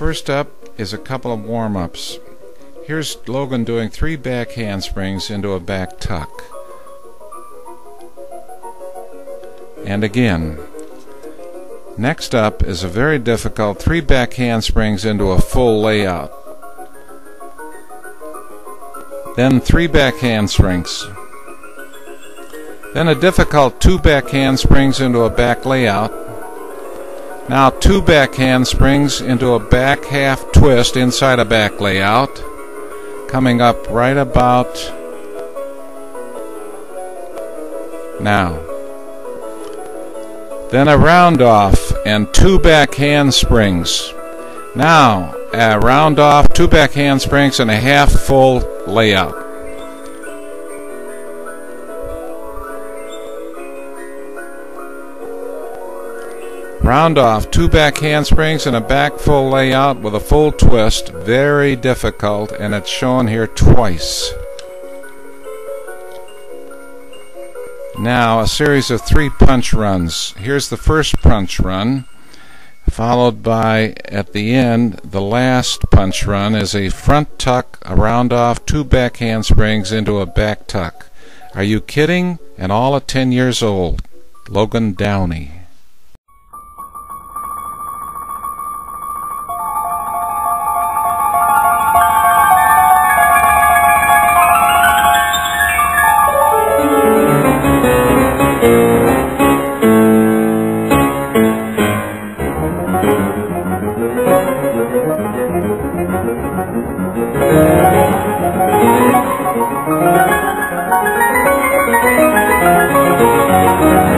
First up is a couple of warm-ups. Here's Logan doing three back handsprings into a back tuck. And again. Next up is a very difficult three back handsprings into a full layout. Then three back handsprings. Then a difficult two back handsprings into a back layout. Now two back handsprings into a back half twist inside a back layout. Coming up right about now. Then a round off and two back handsprings. Now a round off, two back handsprings and a half full layout. Round off, two back handsprings and a back full layout with a full twist. Very difficult, and it's shown here twice. Now, a series of three punch runs. Here's the first punch run, followed by, at the end, the last punch run is a front tuck, a round off, two back handsprings into a back tuck. Are you kidding? And all at 10 years old. Logan Downey. Thank you.